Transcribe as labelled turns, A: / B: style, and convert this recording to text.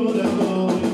A: oh